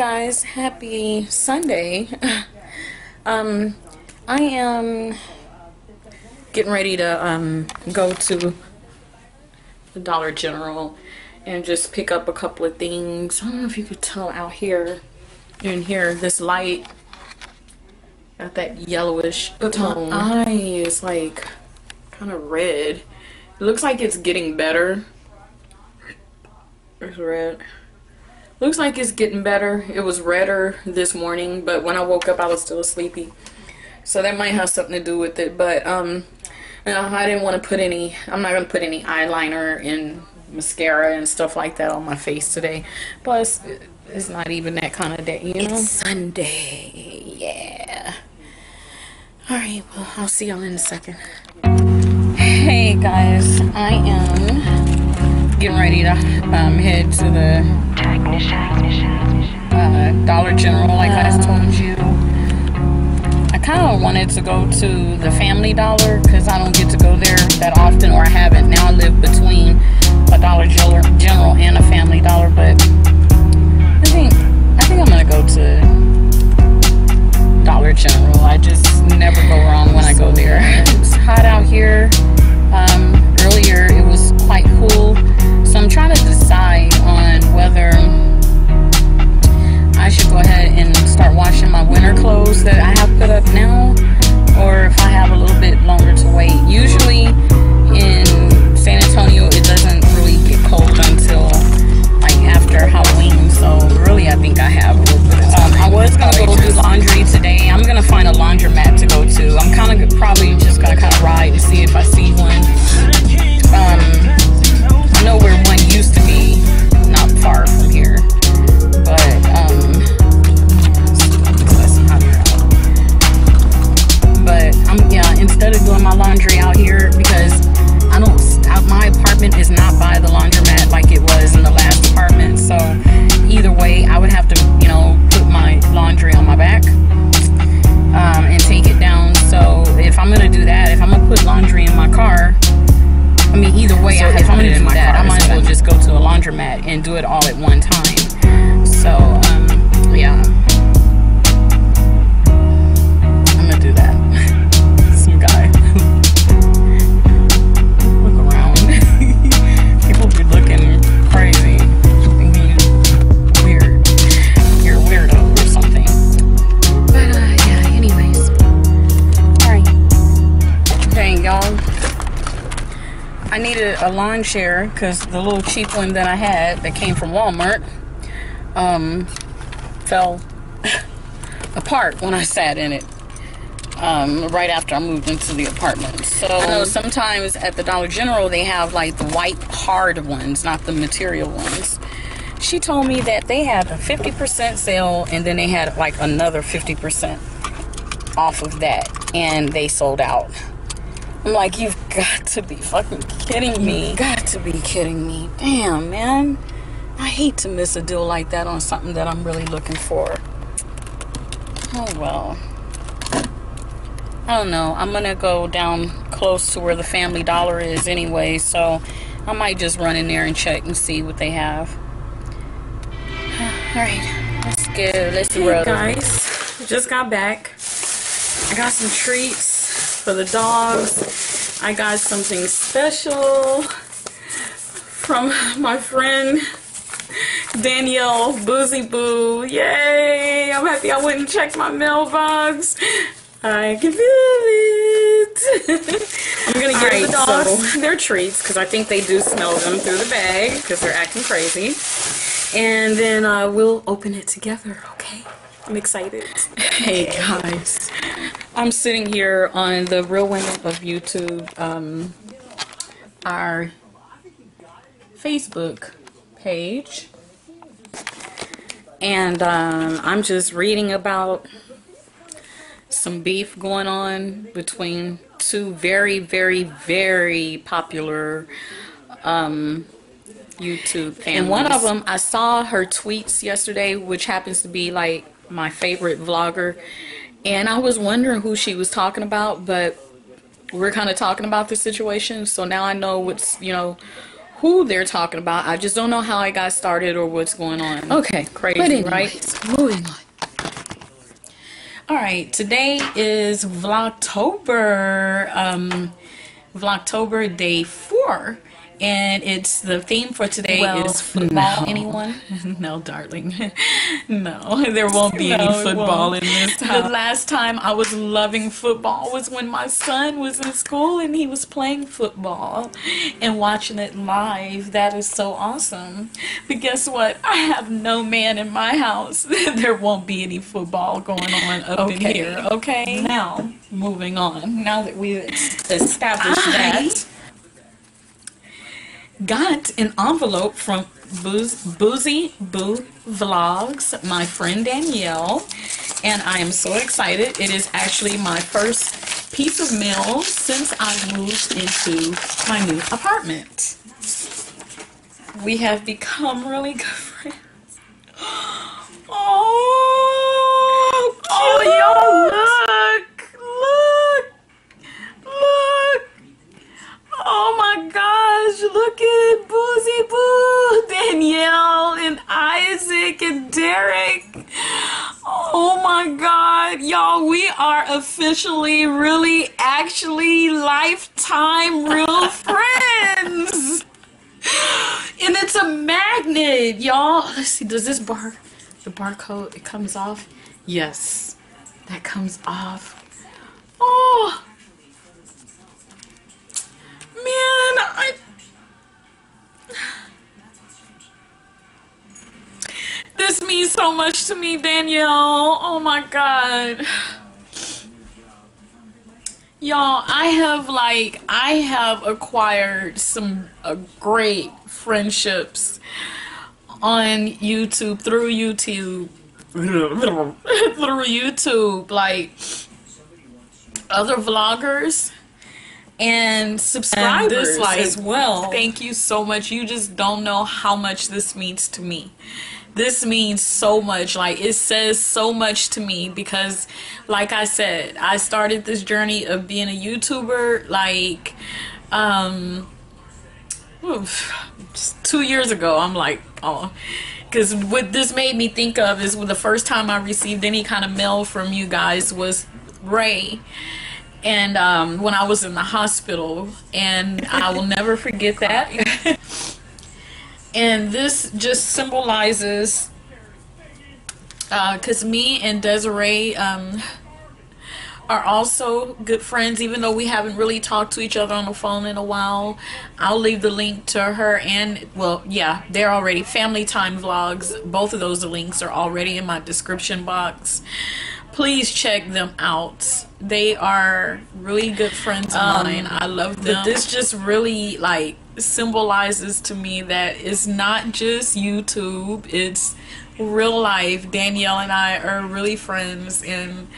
guys, happy Sunday. um, I am getting ready to um, go to the Dollar General and just pick up a couple of things. I don't know if you could tell out here, in here, this light got that yellowish tone. My eye is like kind of red. It looks like it's getting better. It's red. Looks like it's getting better. It was redder this morning, but when I woke up, I was still sleepy. So that might have something to do with it. But um, you know, I didn't want to put any. I'm not gonna put any eyeliner and mascara and stuff like that on my face today. Plus, it's not even that kind of day. You know, it's Sunday. Yeah. All right. Well, I'll see y'all in a second. Hey guys, I am getting ready to um, head to the uh, Dollar General, like I told you. I kind of wanted to go to the Family Dollar because I don't get to go there that often, or I haven't. Now I live between a Dollar General and a Family Dollar, but I think I think I'm gonna go to Dollar General. I just never go wrong when I go there. It's hot out here. Um, earlier it was quite cool, trying to decide on whether a lawn chair because the little cheap one that I had that came from Walmart um, fell apart when I sat in it um, right after I moved into the apartment. So sometimes at the Dollar General they have like the white hard ones, not the material ones. She told me that they had a 50% sale and then they had like another 50% off of that and they sold out. I'm like, you've got to be fucking kidding me. You've got to be kidding me. Damn, man. I hate to miss a deal like that on something that I'm really looking for. Oh, well. I don't know. I'm going to go down close to where the Family Dollar is anyway, so I might just run in there and check and see what they have. All right. Let's go. Let's Hey roll. guys, just got back. I got some treats for the dogs. I got something special from my friend Danielle BoosieBoo. Yay! I'm happy I went and checked my mailbox. I can feel it. I'm gonna give Alright, the dogs so- their treats because I think they do smell them through the bag because they're acting crazy. And then uh, we'll open it together, okay? I'm excited. Hey guys, I'm sitting here on the Real Women of YouTube, um, our Facebook page, and um, I'm just reading about some beef going on between two very, very, very popular um, YouTube families. And one of them, I saw her tweets yesterday, which happens to be like my favorite vlogger. And I was wondering who she was talking about, but we're kind of talking about the situation. So now I know what's, you know, who they're talking about. I just don't know how I got started or what's going on. Okay, crazy, anyways, right? Moving on. All right, today is Vlogtober, um, Vlogtober day four. And it's the theme for today Well, is football. no. Anyone? no, darling. no, there won't be No, any football in this time. The last time I was loving football was when my son was in school and he was playing football and watching it live. That is so awesome. But guess what? I have no man in my house. there won't be any football going on up in here. Okay. Now, moving on. Now that we've established I- that got an envelope from Booz, BoosieBoo Vlogs, my friend Danielle, and I am so excited. It is actually my first piece of mail since I moved into my new apartment. We have become really good friends. Oh, oh, y'all, look, look, look. Oh my gosh, look at BoosieBoo, Danielle, and Isaac, and Derek. Oh my god, y'all, we are officially, really, actually, lifetime real friends. And it's a magnet, y'all. Let's see, does this bar, the barcode, it comes off? Yes, that comes off. Oh. Man, I. This means so much to me, Danielle. Oh my god. Y'all, I have like I have acquired some uh, great friendships on YouTube through YouTube through YouTube like other vloggers and subscribers dislike as well. Thank you so much. You just don't know how much this means to me. This means so much. Like it says so much to me because like I said, I started this journey of being a YouTuber like um oof, just 2 years ago. I'm like, oh because what this made me think of is when the first time I received any kind of mail from you guys was Ray and um, when I was in the hospital, and I will never forget that. and this just symbolizes, because me and Desiree um, are also good friends, even though we haven't really talked to each other on the phone in a while. I'll leave the link to her and, well, yeah, they're already Family Time Vlogs. Both of those links are already in my description box please check them out. They are really good friends of um, mine. I love them. This just really like symbolizes to me that it's not just YouTube, it's real life. Danielle and I are really friends and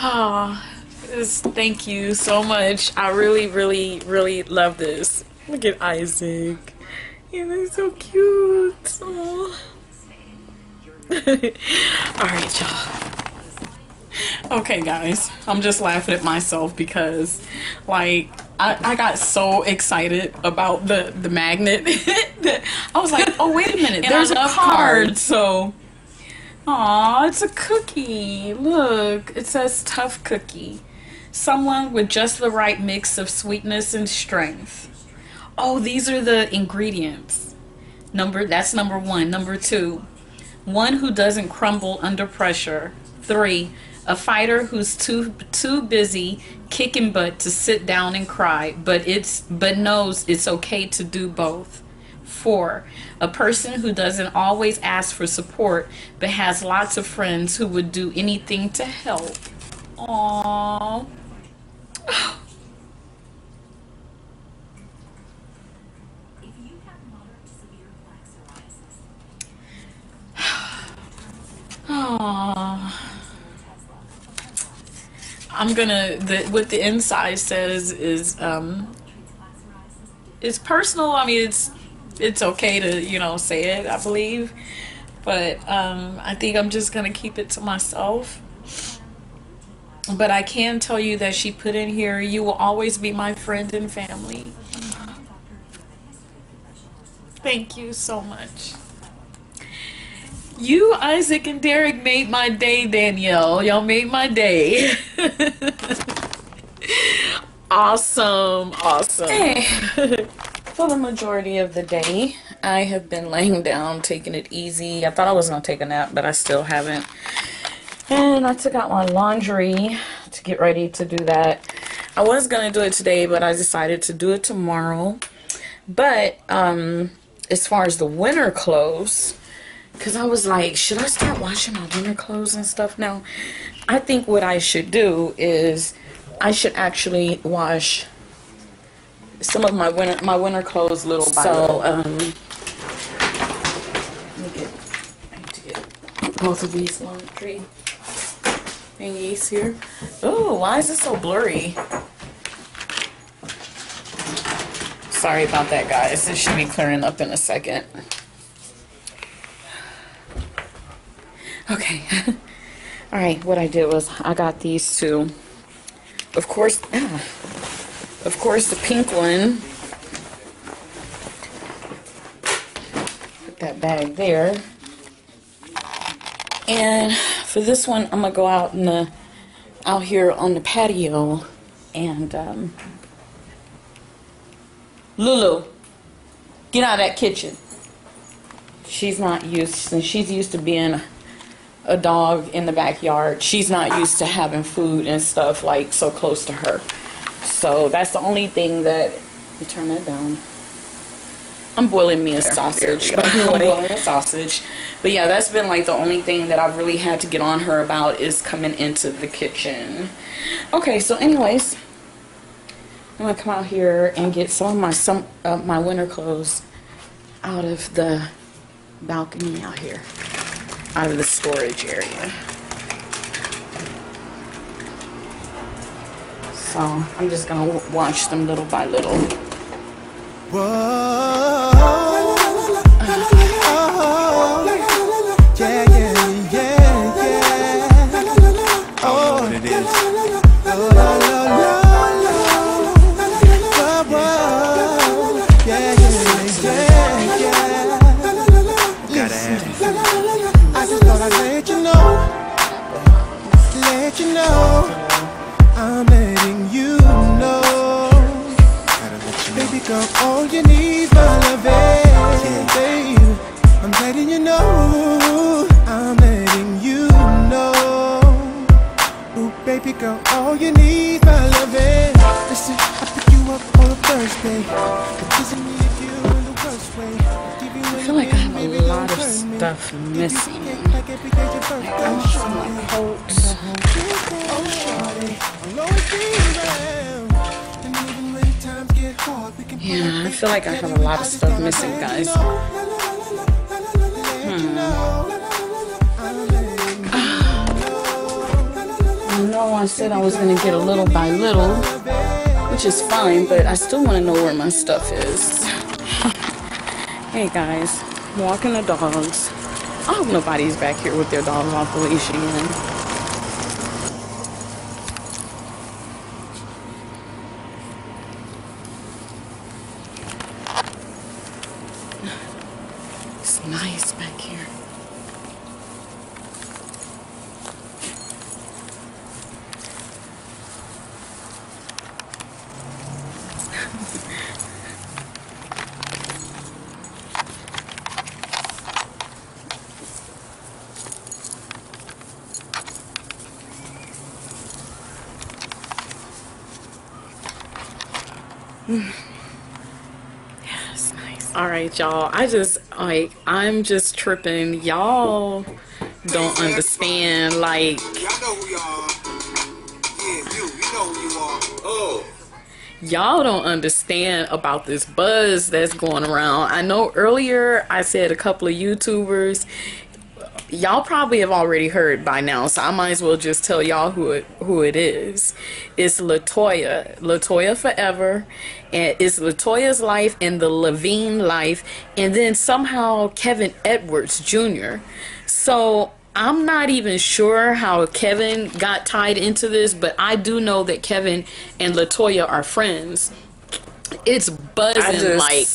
ah just thank you so much. I really, really, really love this. Look at Isaac. He looks so cute. All right, y'all. Okay, guys, I'm just laughing at myself because, like, I, I got so excited about the the magnet that I was like, oh wait a minute, there's a love card. So, aw, it's a cookie. Look, it says tough cookie. Someone with just the right mix of sweetness and strength. Oh, these are the ingredients. Number that's number one. Number two, one who doesn't crumble under pressure. Three, a fighter who's too too busy kicking butt to sit down and cry, but it's but knows it's okay to do both. Four, a person who doesn't always ask for support, but has lots of friends who would do anything to help. Aww. Aww. I'm gonna the what the inside says is um it's personal. I mean it's it's okay to, you know, say it, I believe. But um I think I'm just gonna keep it to myself. But I can tell you that she put in here, you will always be my friend and family. Thank you so much. You, Isaac, and Derek made my day, Danielle. Y'all made my day. awesome. Awesome. Hey, for the majority of the day, I have been laying down, taking it easy. I thought I was going to take a nap, but I still haven't. And I took out my laundry to get ready to do that. I was going to do it today, but I decided to do it tomorrow. But um, as far as the winter clothes, because I was like, should I start washing my winter clothes and stuff now? I think what I should do is I should actually wash some of my winter my winter clothes little by so, little. Um, let me get, I need to get both of these laundry thingies here. Oh, why is it so blurry? Sorry about that, guys. This should be clearing up in a second. Okay. All right, what I did was I got these two. Of course, ah, of course the pink one. Put that bag there. And for this one, I'm gonna go out in the out here on the patio and um, Lulu, get out of that kitchen. She's not used, she's used to being a dog in the backyard. She's not used to having food and stuff like so close to her. So that's the only thing that, you turn that down. I'm boiling me a sausage. I'm boiling a sausage. But yeah, that's been like the only thing that I've really had to get on her about is coming into the kitchen. Okay, so anyways, I'm gonna come out here and get some of my some uh, my winter clothes out of the balcony out here, out of the storage area. So I'm just gonna wash them little by little. Whoa. I feel like I have a lot of stuff missing. Like your birthday. My coats. Yeah, I feel like I have a lot of stuff missing, guys. Hmm. I know I said I was gonna get a little by little, which is fine, but I still want to know where my stuff is. hey guys, walking the dogs. I hope nobody's back here with their dogs off the leash again. It's nice. All right, y'all. I just like I'm just tripping. Y'all don't understand. Like Y'all know who y'all are. Yeah, you. You know who you are. Oh. y'all don't understand about this buzz that's going around. I know earlier I said a couple of YouTubers. Y'all probably have already heard by now, so I might as well just tell y'all who it who it is. It's Latoya, Latoya Forever, and it's Latoya's life and the Levine life, and then somehow Kevin Edwards Jr. So I'm not even sure how Kevin got tied into this, but I do know that Kevin and Latoya are friends. It's buzzing just- like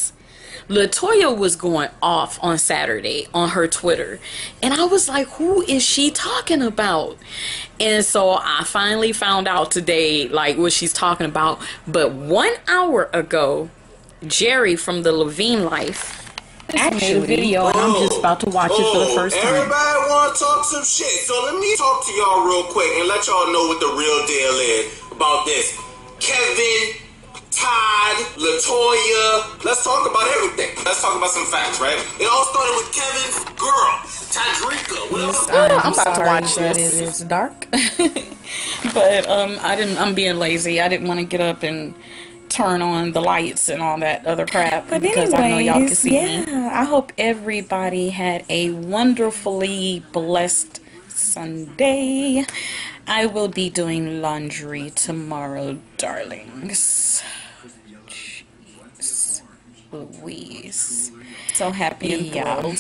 Latoya was going off on Saturday on her Twitter. And I was like, who is she talking about? And so I finally found out today, like, what she's talking about. But one hour ago, Jerry from the Levine Life actually made a video, and I'm just about to watch it for the Oh, first time. Everybody want to talk some shit, so let me talk to y'all real quick and let y'all know what the real deal is about this. Kevin, Todd, Latoya. Let's talk about everything. Let's talk about some facts, right? It all started with Kevin's girl, Tadrika. Whatever. I'm, about to sorry watch that this. it is dark. but um, I didn't. I'm being lazy. I didn't want to get up and turn on the lights and all that other crap But because I know y'all can see yeah, me. I hope everybody had a wonderfully blessed Sunday. I will be doing laundry tomorrow, darlings. Louise. So happy Yeah.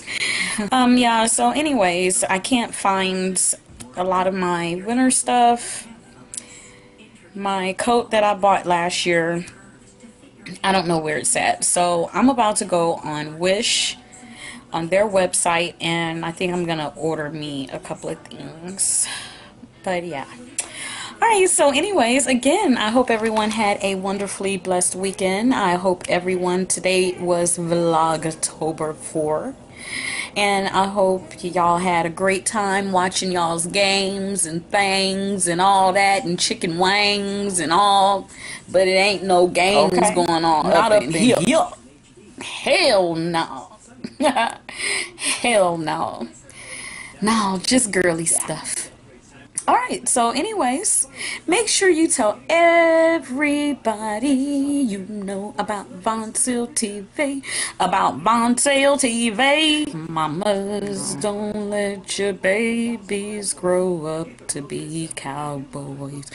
Um, yeah, so anyways, I can't find a lot of my winter stuff. My coat that I bought last year I don't know where it's at. So I'm about to go on Wish on their website and I think I'm gonna order me a couple of things. But yeah. Alright, so anyways, again, I hope everyone had a wonderfully blessed weekend. I hope everyone today was Vlogtober 4. And I hope y'all had a great time watching y'all's games and things and all that and chicken wings and all. But it ain't no games Okay. going on Not up, up in here. here. Hell no. Hell no. No, just girly stuff. Alright, so anyways, make sure you tell everybody you know about Voncile TV. About Voncile TV. Mamas, don't let your babies grow up to be cowboys.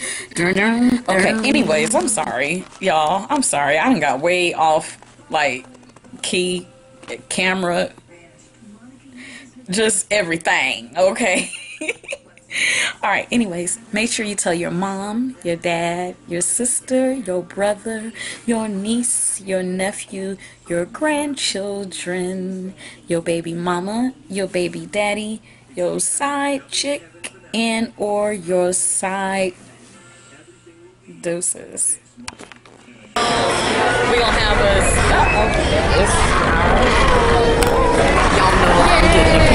Okay, anyways, I'm sorry, y'all. I'm sorry. I done got way off, like, key, camera, just everything, okay? All right, anyways, make sure you tell your mom, your dad, your sister, your brother, your niece, your nephew, your grandchildren, your baby mama, your baby daddy, your side chick, and or your side deuces. We gonna have. Uh-oh. Y'all know I'm getting